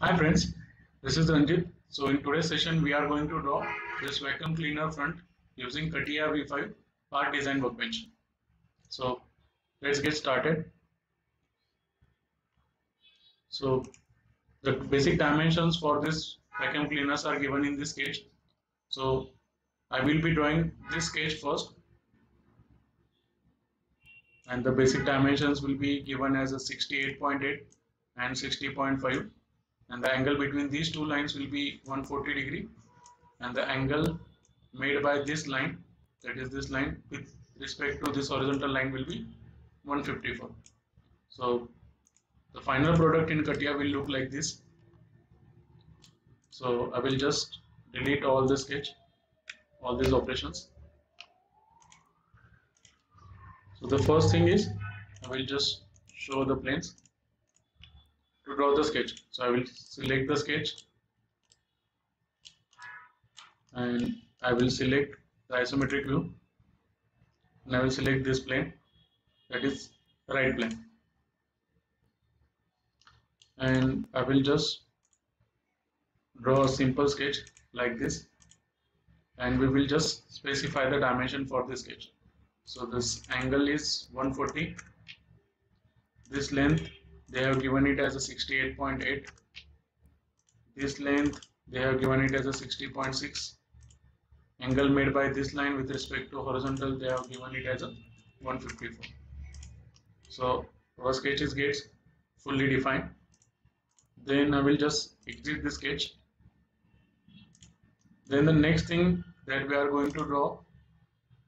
Hi friends, this is Ranjit. So in today's session we are going to draw this vacuum cleaner front using CATIA V5 part design workbench. So let's get started. So the basic dimensions for this vacuum cleaners are given in this sketch. So I will be drawing this sketch first and the basic dimensions will be given as a 68.8 and 60.5 and the angle between these two lines will be 140 degree. And the angle made by this line that is this line with respect to this horizontal line will be 154 so the final product in CATIA will look like this. So I will just delete all the sketch all these operations. So the first thing is I will just show the planes draw the sketch. So I will select the sketch. And I will select the isometric view. And I will select this plane. That is right plane. And I will just draw a simple sketch like this. And we will just specify the dimension for this sketch. So this angle is 140 this length they have given it as a 68.8 this length they have given it as a 60.6 angle made by this line with respect to horizontal they have given it as a 154 so our sketch is gets fully defined. Then I will just exit the sketch. Then the next thing that we are going to draw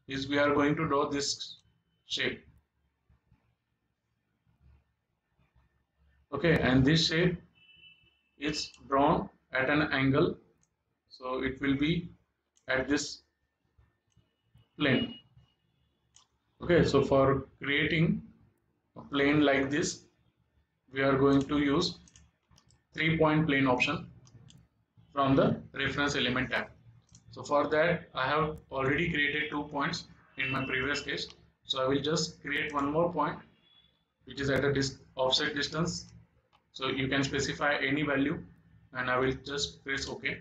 is we are going to draw this shape okay and this shape is drawn at an angle so it will be at this plane. Okay so for creating a plane like this we are going to use three point plane option from the reference element tab. So for that I have already created two points in my previous case. So I will just create one more point which is at a offset distance so you can specify any value and I will just press OK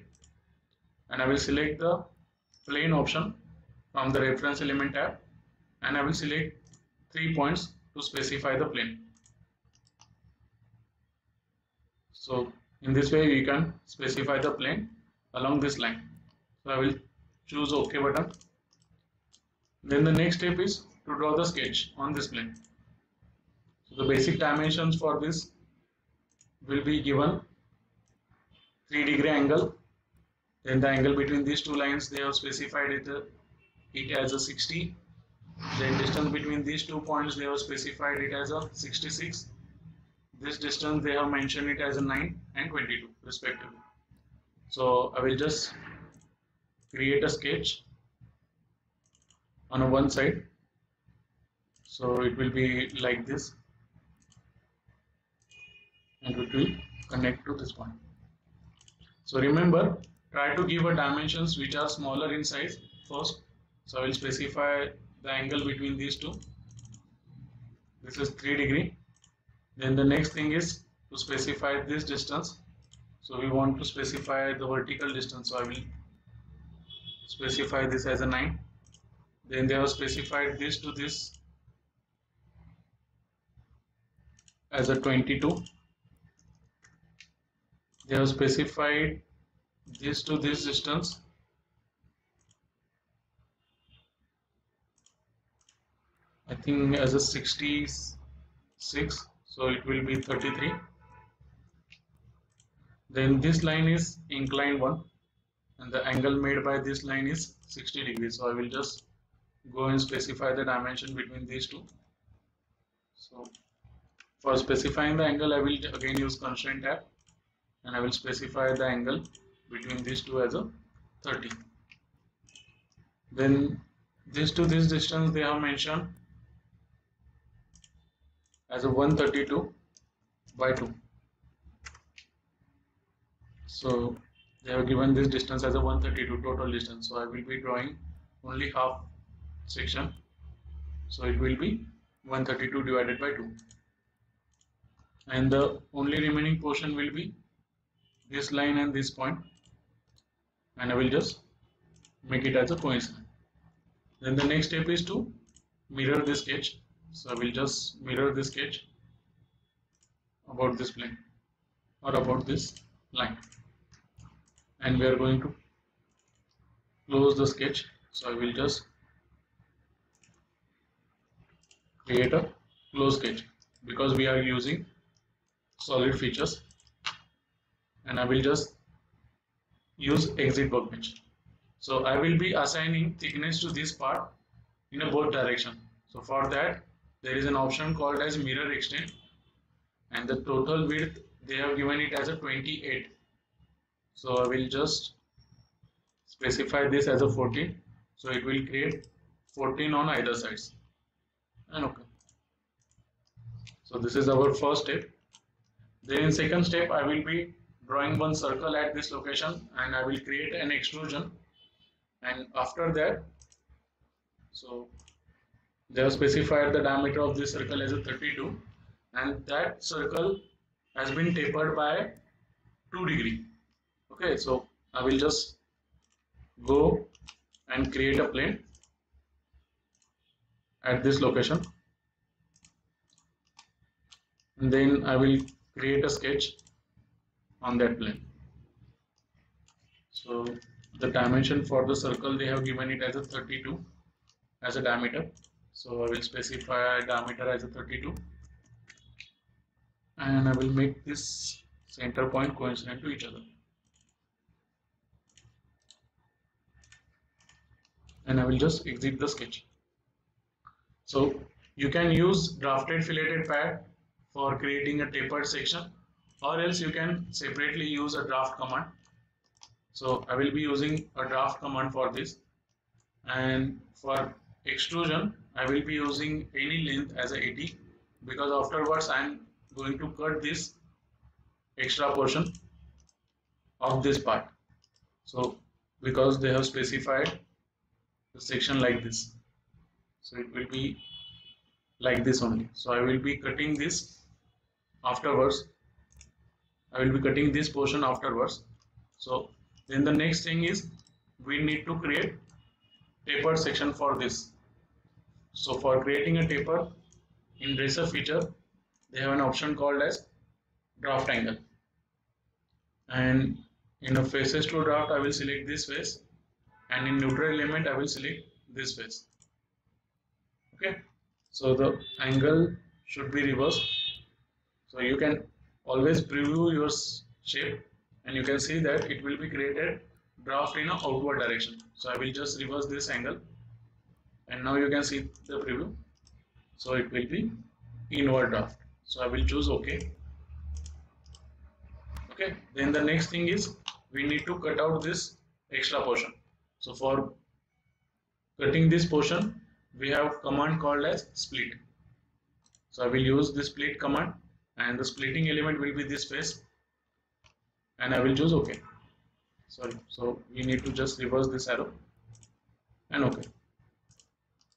and I will select the plane option from the reference element tab and I will select three points to specify the plane. So in this way you can specify the plane along this line. So I will choose OK button. Then the next step is to draw the sketch on this plane. So the basic dimensions for this will be given 3 degree angle. Then the angle between these two lines they have specified it, it as a 60 then distance between these two points they have specified it as a 66 this distance they have mentioned it as a 9 and 22 respectively. So I will just create a sketch on one side. So it will be like this and it will connect to this point. So remember, try to give a dimensions which are smaller in size first. So I will specify the angle between these two. This is 3 degree. Then the next thing is to specify this distance. So we want to specify the vertical distance. So I will specify this as a 9. Then they have specified this to this as a 22 they have specified this to this distance. I think as a 66 so it will be 33 then this line is inclined one and the angle made by this line is 60 degrees. So I will just go and specify the dimension between these two. So for specifying the angle I will again use constraint tab and I will specify the angle between these two as a 30 then this to this distance they have mentioned as a 132 by 2 so they have given this distance as a 132 total distance. So I will be drawing only half section. So it will be 132 divided by 2 and the only remaining portion will be this line and this point and I will just make it as a coincident then the next step is to mirror this sketch. So I will just mirror this sketch about this plane or about this line. And we are going to close the sketch. So I will just create a close sketch because we are using solid features and I will just use exit workbench so I will be assigning thickness to this part in a both direction. So for that there is an option called as mirror extend and the total width they have given it as a 28 so I will just specify this as a 14 so it will create 14 on either sides. And okay. So this is our first step. Then in second step I will be drawing one circle at this location and I will create an extrusion. And after that so they have specified the diameter of this circle as a 32 and that circle has been tapered by 2 degree. Okay so I will just go and create a plane at this location. And then I will create a sketch on that plane. So the dimension for the circle they have given it as a 32 as a diameter. So I will specify diameter as a 32 and I will make this center point coincident to each other. And I will just exit the sketch. So you can use drafted filleted pad for creating a tapered section or else you can separately use a draft command. So I will be using a draft command for this. And for extrusion I will be using any length as a 80 because afterwards I am going to cut this extra portion of this part. So because they have specified the section like this so it will be like this only. So I will be cutting this afterwards I will be cutting this portion afterwards. So then the next thing is we need to create tapered section for this. So for creating a taper in dress-up feature they have an option called as draft angle. And in a faces to draft I will select this face. And in neutral element I will select this face. Okay? So the angle should be reversed. So you can always preview your shape and you can see that it will be created draft in a outward direction. So I will just reverse this angle and now you can see the preview. So it will be inward draft. So I will choose OK. Okay then the next thing is we need to cut out this extra portion. So for cutting this portion we have command called as split. So I will use this split command and the splitting element will be this face and I will choose OK sorry. So we need to just reverse this arrow. And OK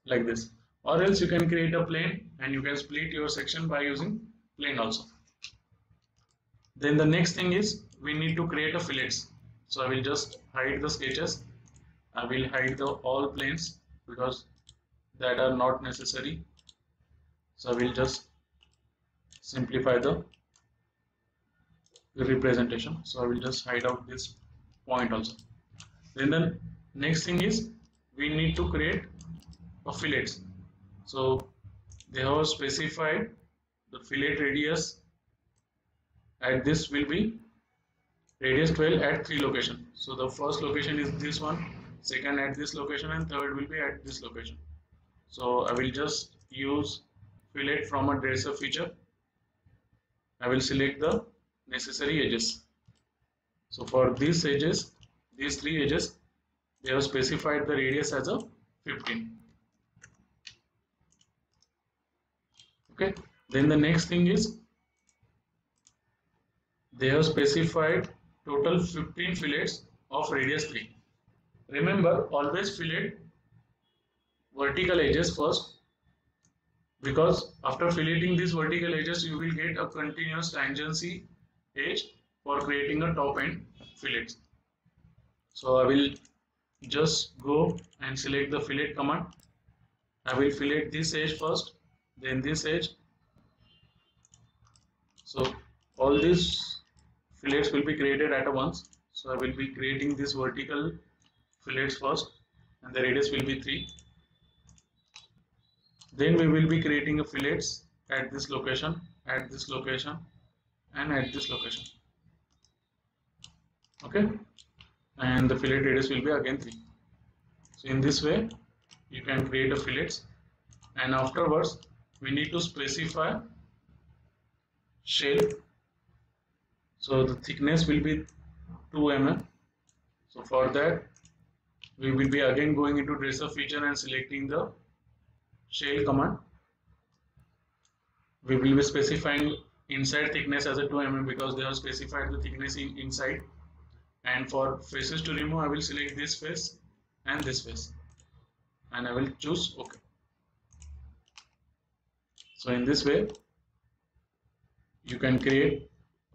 like this. Or else you can create a plane and you can split your section by using plane also. Then the next thing is we need to create a fillets. So I will just hide the sketches. I will hide the all planes because that are not necessary. So I will just simplify the representation. So I will just hide out this point also. Then the next thing is we need to create a fillets so they have specified the fillet radius at this will be radius 12 at three location. So the first location is this one second at this location and third will be at this location. So I will just use fillet from a dress-up feature I will select the necessary edges. So for these edges these three edges they have specified the radius as a 15 okay? Then the next thing is they have specified total 15 fillets of radius 3 remember always fillet vertical edges first because after filleting these vertical edges you will get a continuous tangency edge for creating a top end fillet so I will just go and select the fillet command. I will fillet this edge first then this edge. So all these fillets will be created at once. So I will be creating this vertical fillets first and the radius will be 3 then we will be creating a fillets at this location at this location and at this location. Okay? And the fillet radius will be again 3 so in this way you can create a fillets. And afterwards we need to specify shell. So the thickness will be 2 mm. So for that we will be again going into dress-up feature and selecting the shell command. We will be specifying inside thickness as a 2 mm because they have specified the thickness in inside. And for faces to remove I will select this face and this face. And I will choose OK so in this way you can create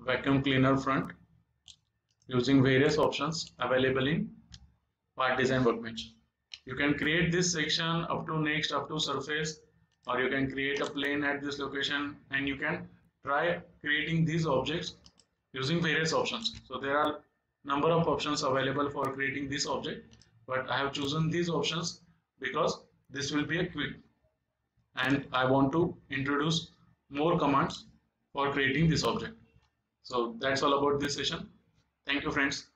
vacuum cleaner front using various options available in part design workbench you can create this section up to next up to surface or you can create a plane at this location and you can try creating these objects using various options. So there are number of options available for creating this object but I have chosen these options because this will be a quick and I want to introduce more commands for creating this object. So that's all about this session. Thank you friends